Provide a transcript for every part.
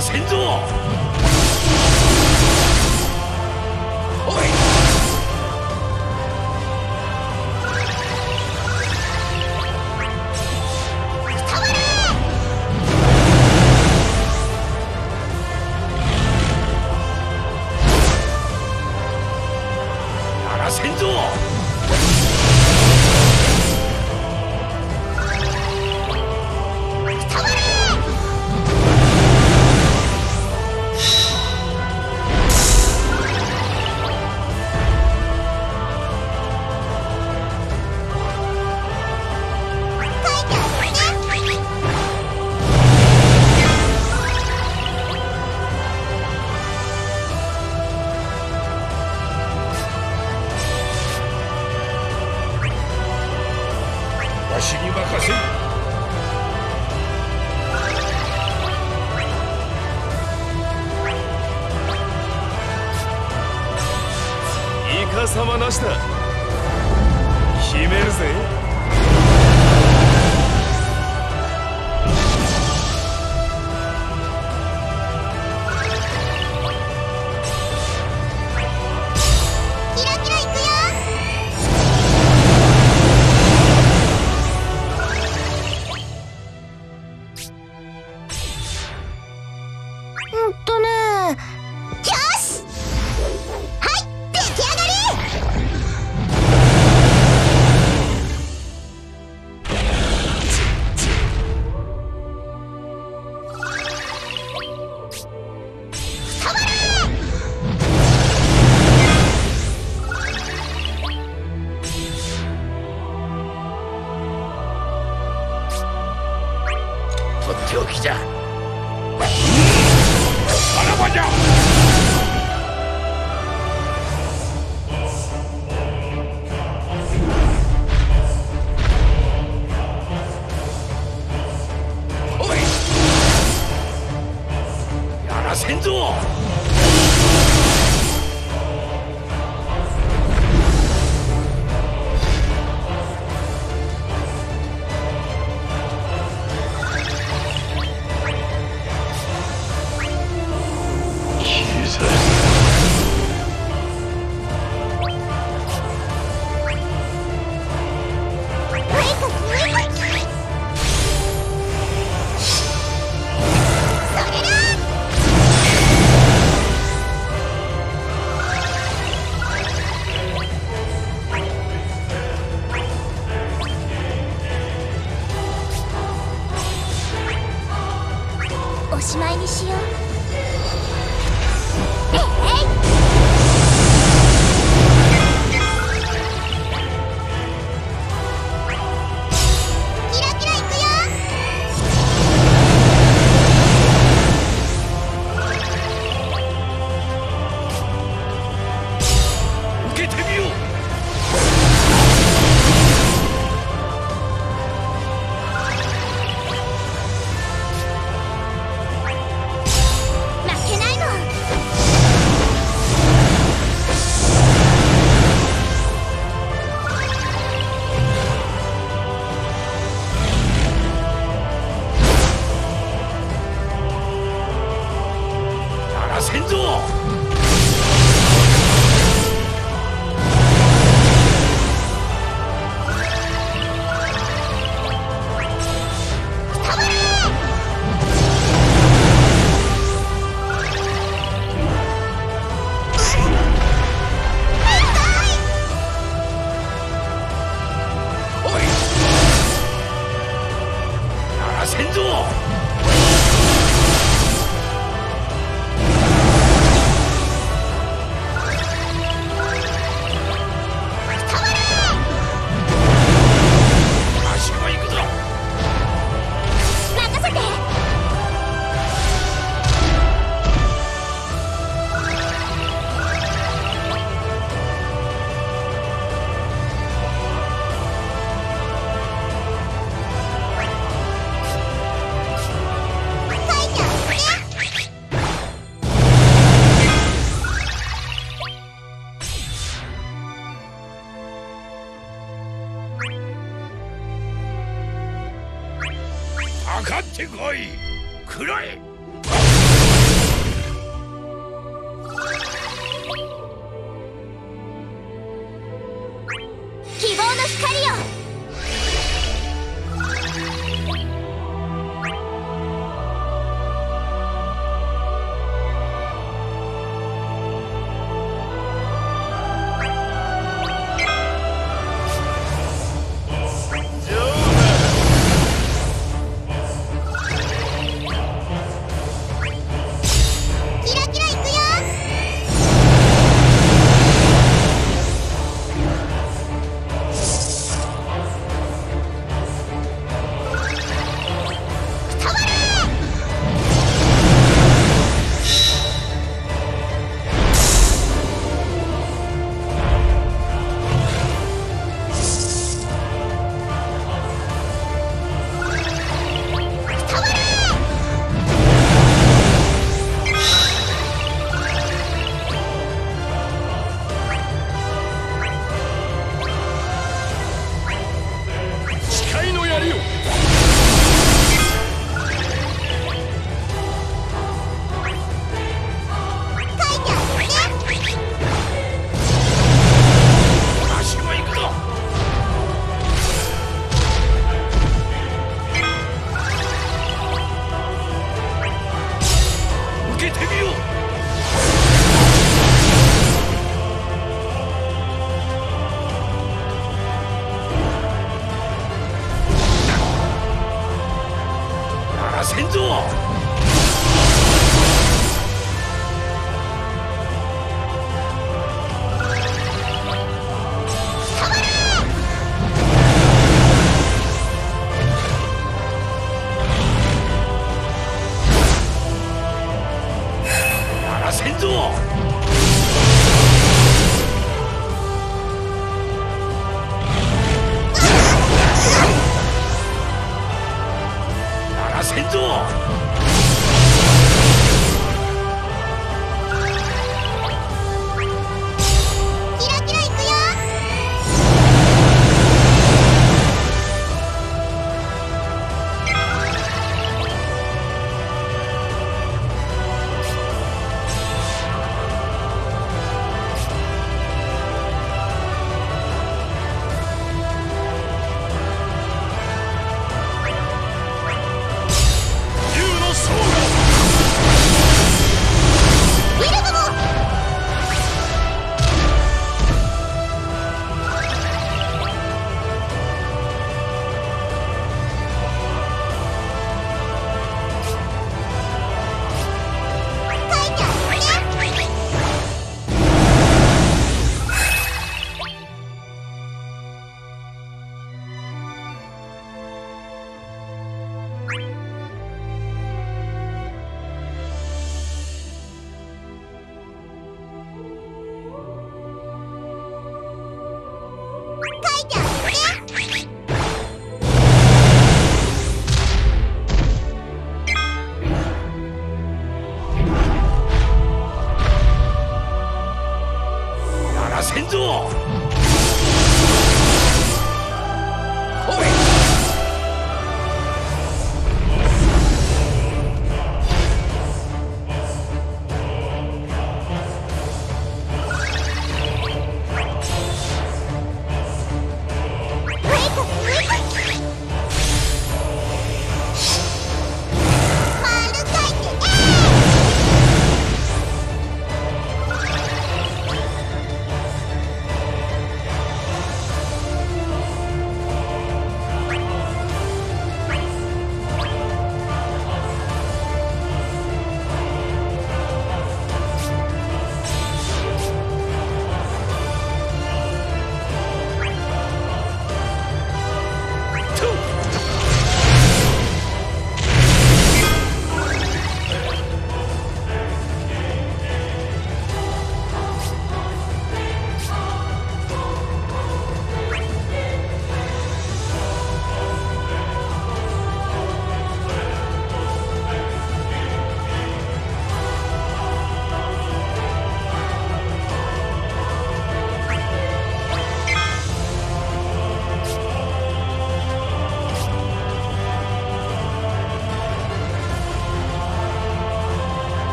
せんぞ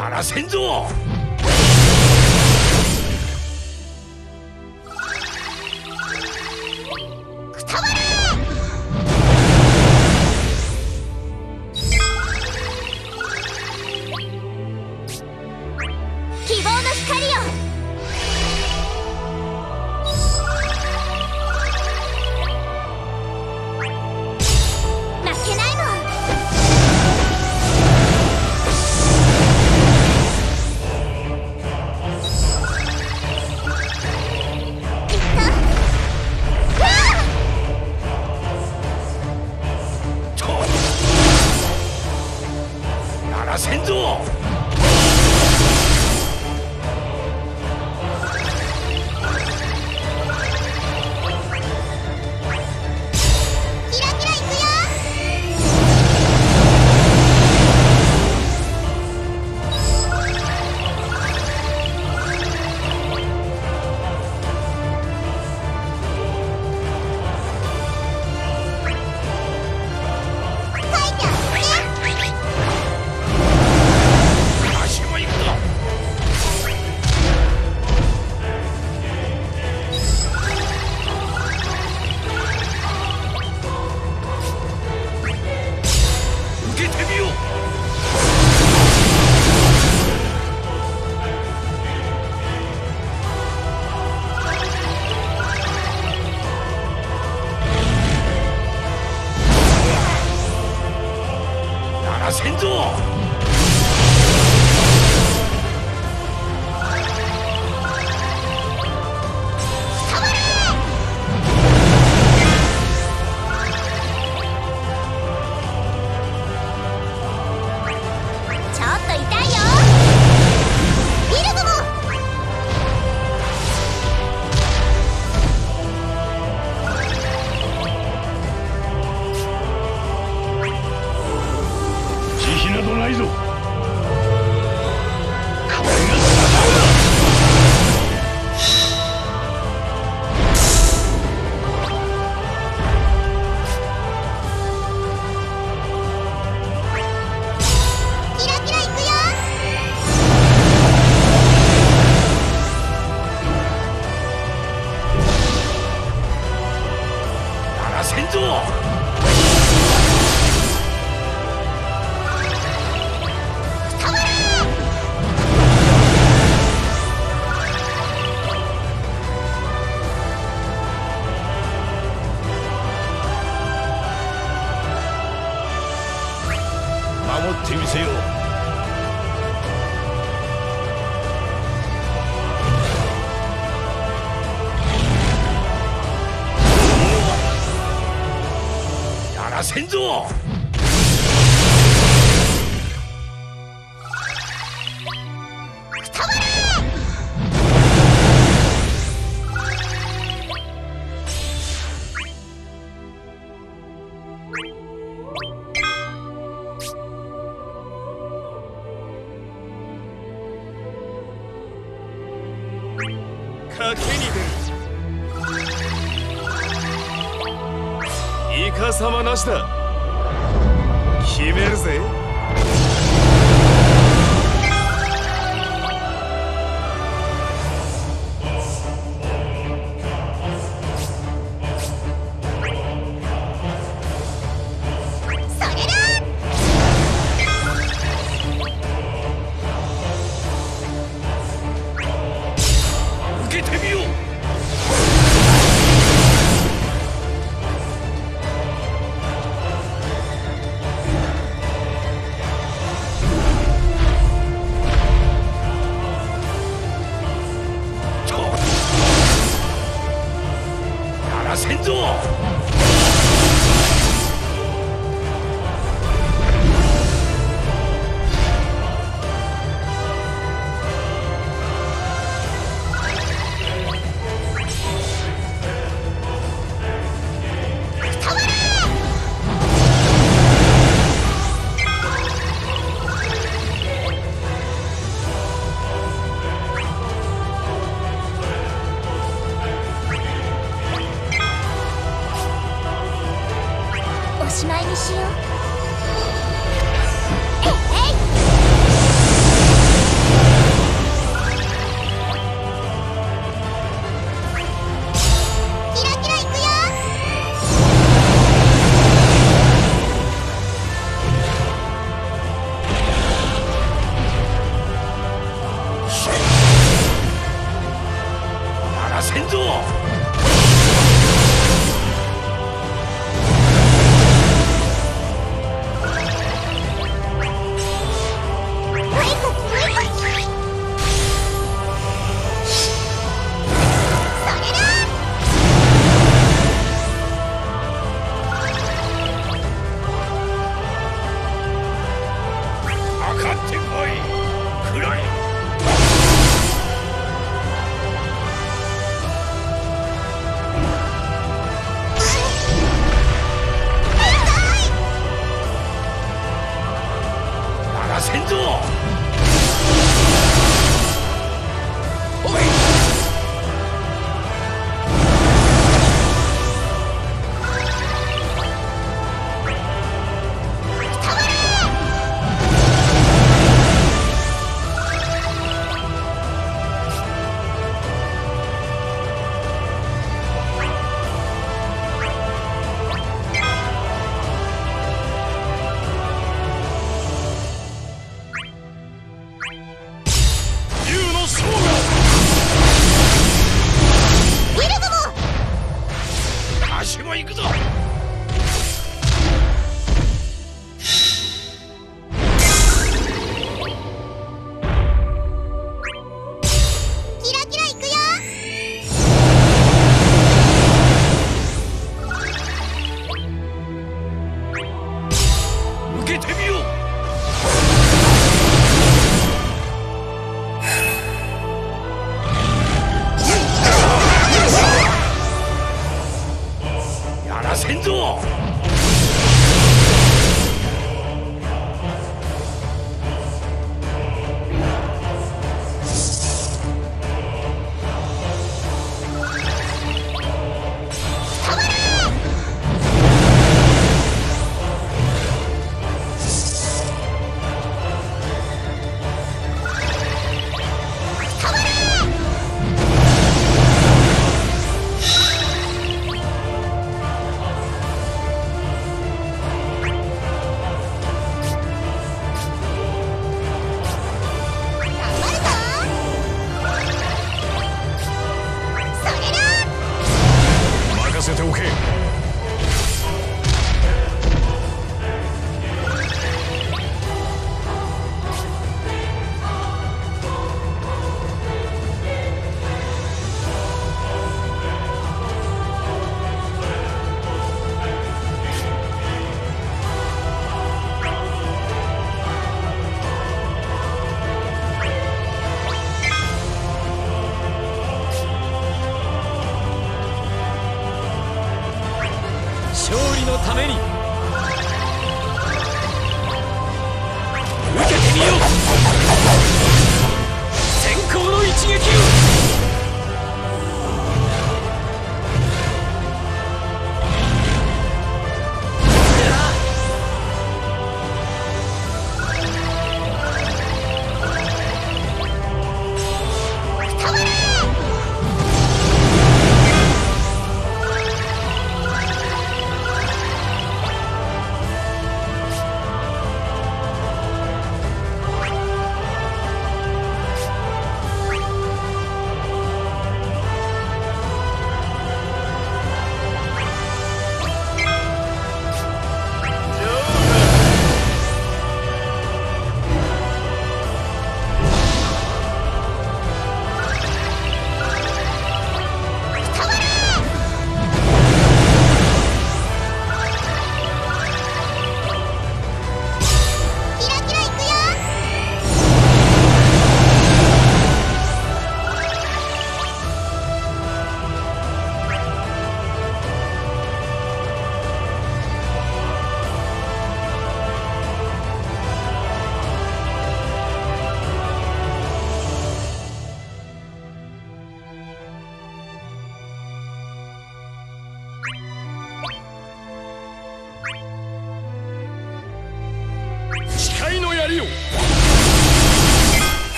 やらせんぞ。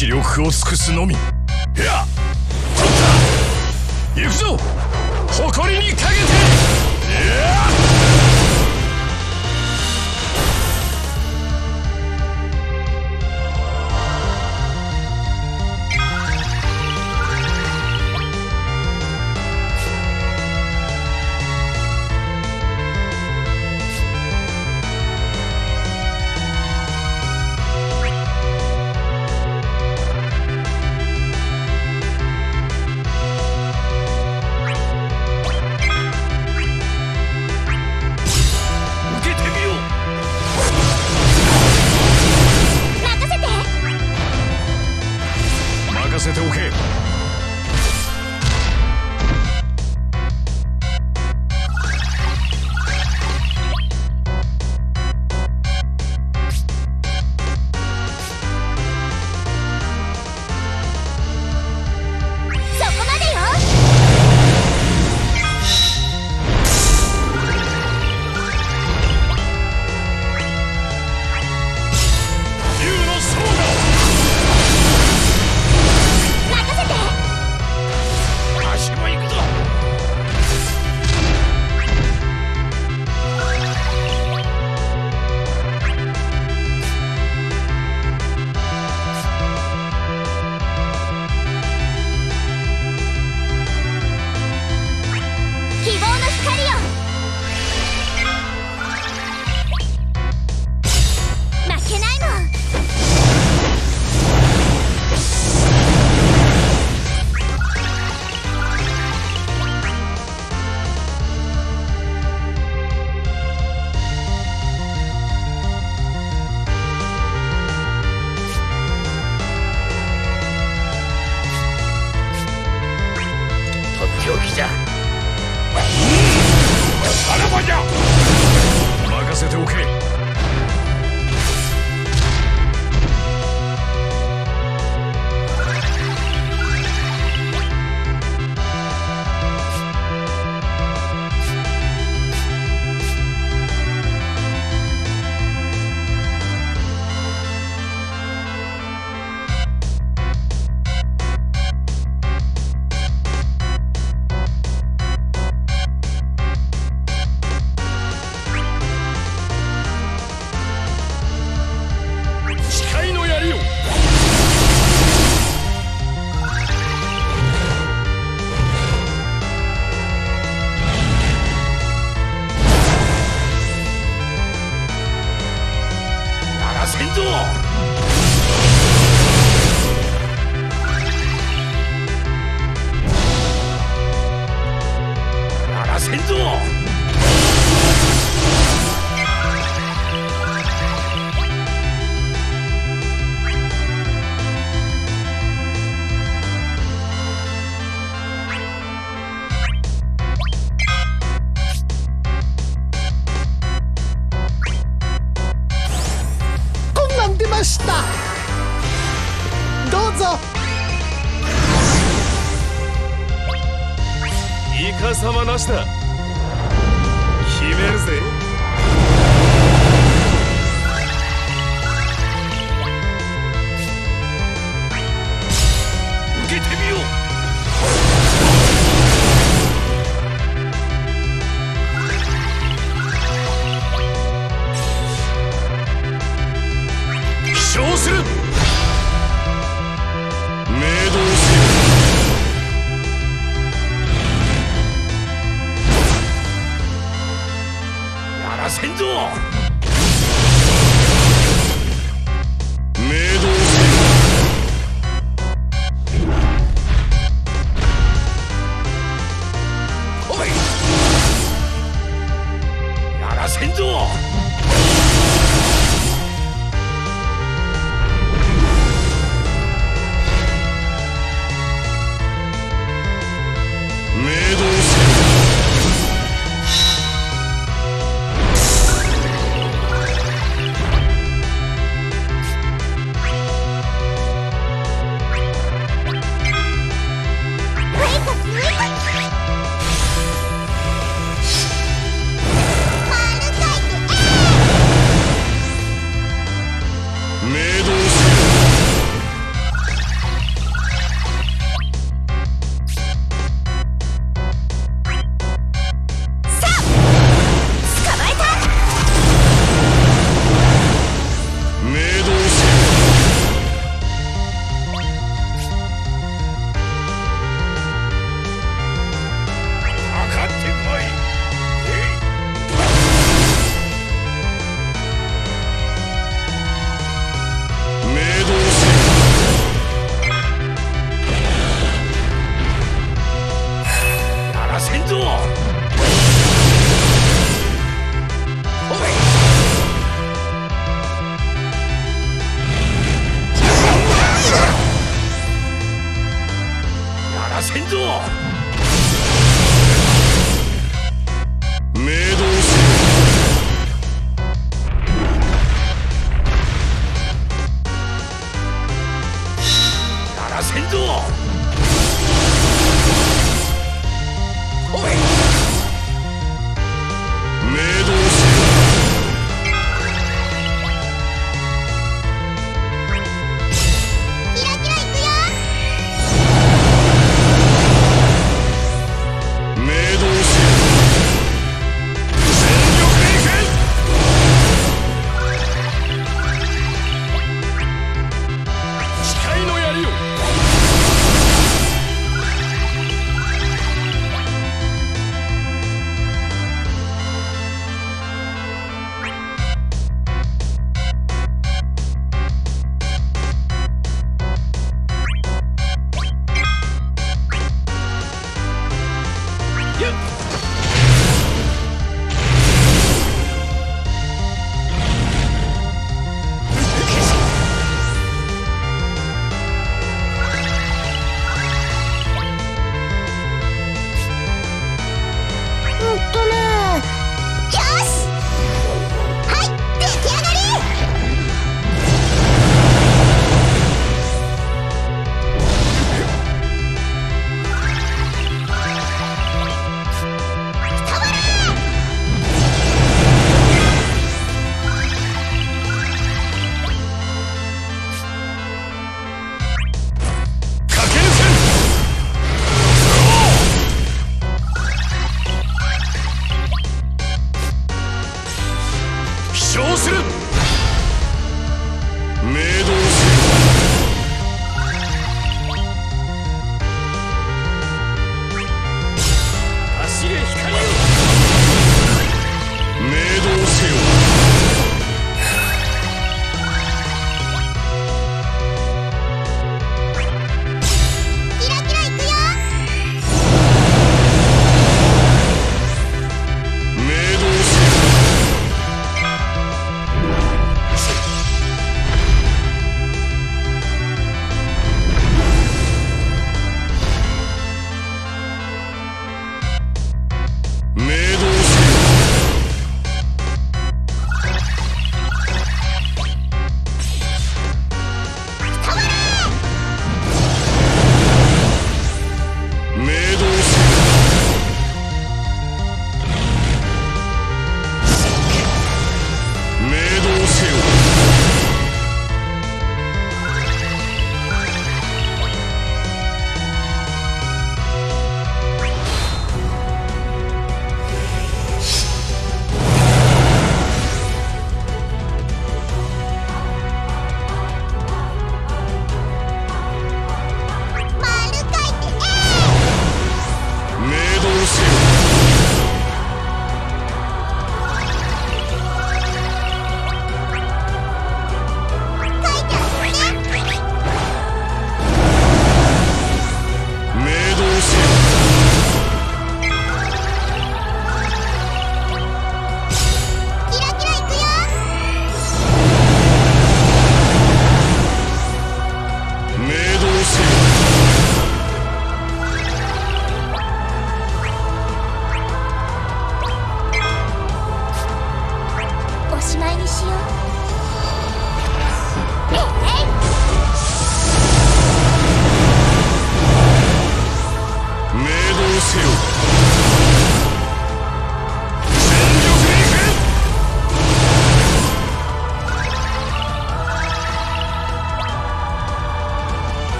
死力を尽くすのみ。や取った。行くぞ。誇りにかけて。